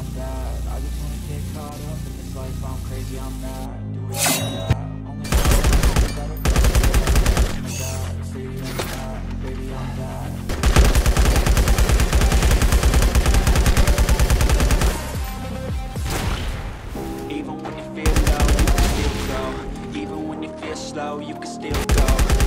I'm bad. I just wanna get caught up in this life. I'm crazy, I'm mad. Do it like that Only better. Oh I'm bad. Baby, I'm bad. Even when you feel low, you can still go. Even when you feel slow, you can still go.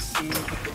see.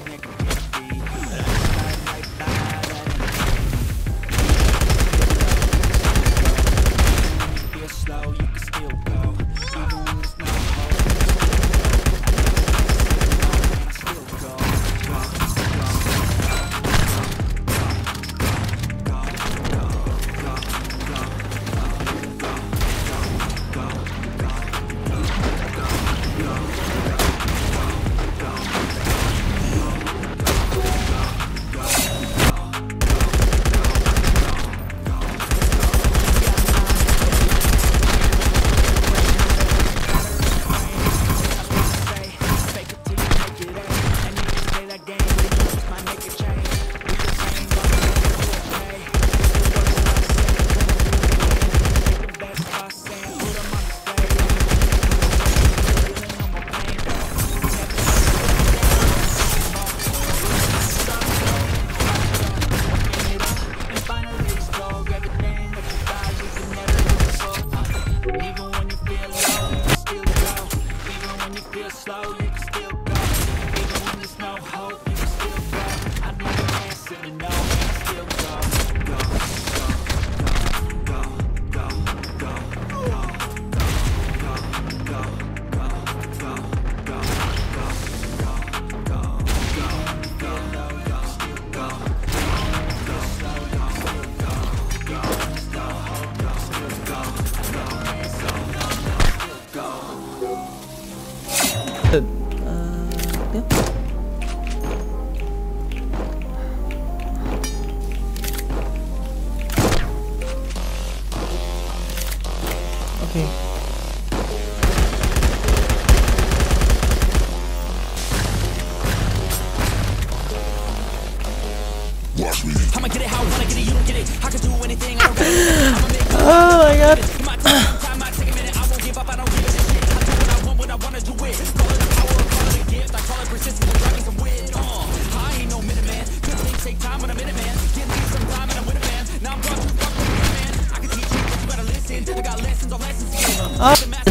okay.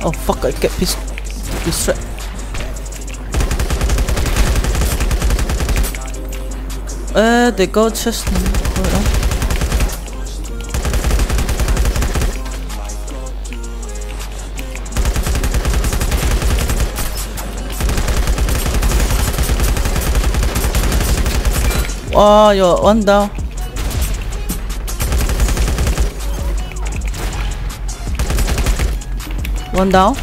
Oh fuck, I get pissed. Distracted. Uh, the gold chest. Oh, you're one down. One down.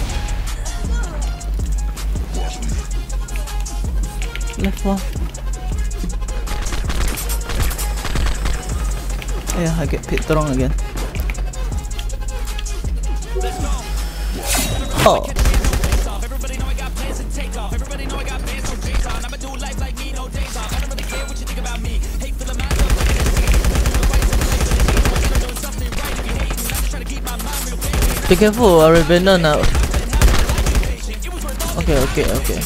Left one. Yeah, I get picked wrong again. Oh. Be careful, Arabella now. Okay, okay, okay.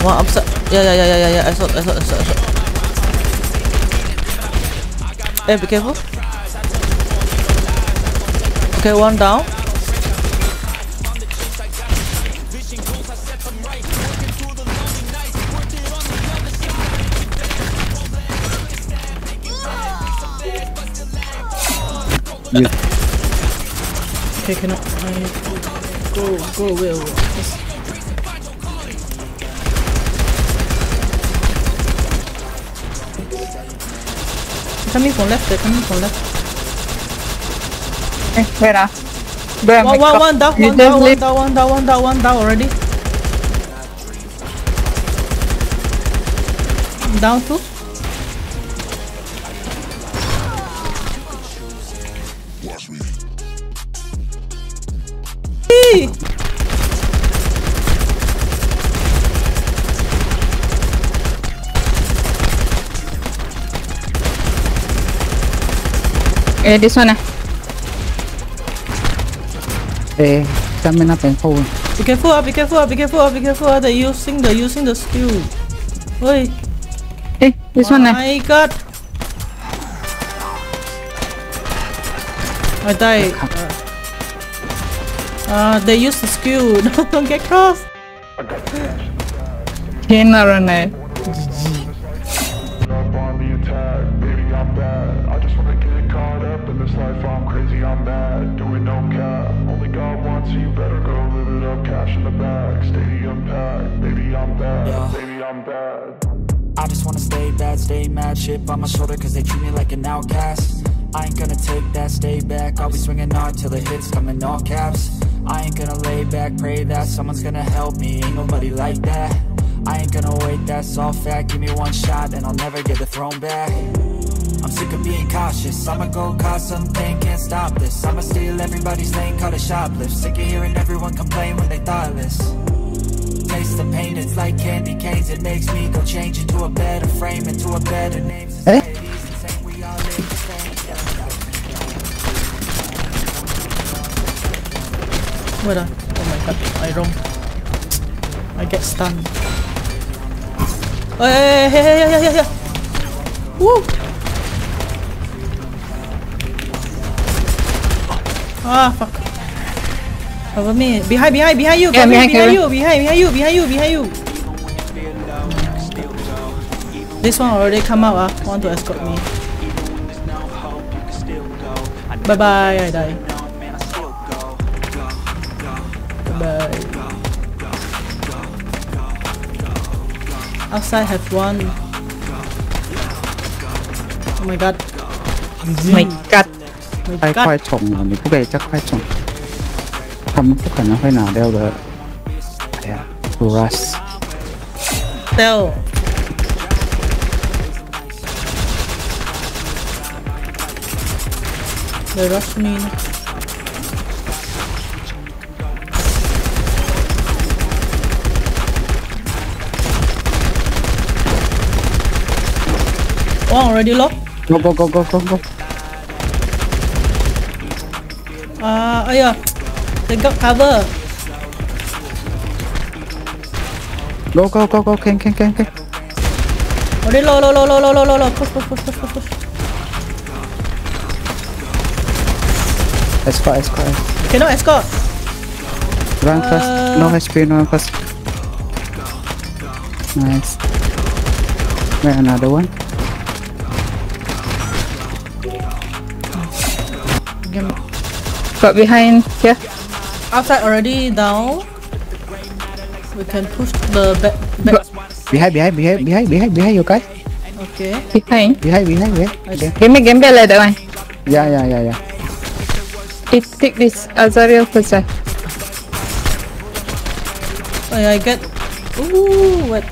Wah, I'm upside. Yeah, yeah, yeah, yeah, yeah. I saw, I saw, I saw, I saw. Hey, be careful. Okay, one down. Yeah picking up my... Go, go, Will. Just... Coming from left, they're coming from left. Espera. Damn, one, one, one, that one, that one, that one, that one, that one, that already. Down two. Eh, this one ah. Ê, coming up and forward. Be careful, ah, be careful, ah, be careful, ah, be careful. ah, They're using the using the skill. Oi. Eh, this one ah. my god. I died. Uh, they use the skill. Don't get cross. I'm bad I just wanna stay bad, stay mad, chip on my shoulder cause they treat me like an outcast I ain't gonna take that, stay back, I'll be swinging hard till the hits come in all caps. I ain't gonna lay back, pray that someone's gonna help me, ain't nobody like that. I ain't gonna wait, that's all fact, give me one shot and I'll never get the throne back. I'm sick of being cautious, I'ma go cause something, can't stop this. I'ma steal everybody's lane, call it shoplift. Sick of hearing everyone complain when they thoughtless. Taste the pain, it's like candy canes. It makes me go change into a better frame Into a better name. Eh? Wait ah. Oh my god, I wrong. I get stunned. Oh, yeah, yeah, yeah, yeah, yeah, yeah. Woo! Ah, fuck. Cover me. Behind, behind, behind you. Yeah, behind, behind you, behind, behind you, behind you, behind you. This one already come out, ah. Want to escort me. Bye bye, I die. Outside have one. Oh my god. My god. My快 god. 快冲啊！你不可以再快冲，他们不可能会拿掉的。哎呀 r u s Tell. They rush me. One already low. Go go go go go go. Ah, uh, yeah. They got cover. Go go go go. Can can can can. Already low, low, low, low, low, low, low, low. Push, push, push, push, push, push. Escort escort. Cannot escort. Run first. No HP. No first. Nice. Wait, another one. Game. Got behind here. Outside already down. We can push the back. back. Behind behind behind behind behind behind you guys. Okay. Behind. Behind behind behind. Okay. Give me game bell like that one. Yeah yeah yeah yeah. It take this Azariel first. Oh yeah, I get. Ooh, what?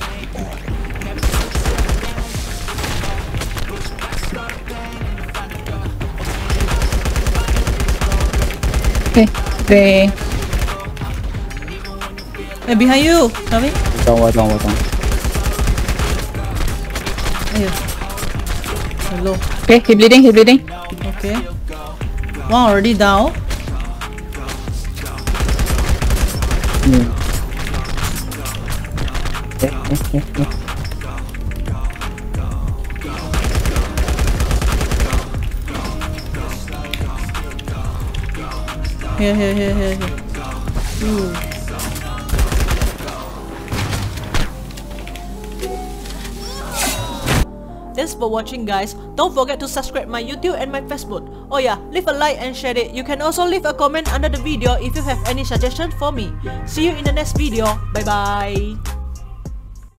Okay. they. Hey, behind you, Tommy. Don't worry, don't. Hello. Okay, keep bleeding, keep bleeding. Okay. One already down. Mm. Yeah, yeah, yeah, yeah. Here, here, here, here, here. Ooh. Thanks for watching guys. Don't forget to subscribe my YouTube and my Facebook. Oh yeah, leave a like and share it. You can also leave a comment under the video if you have any suggestion for me. See you in the next video. Bye bye.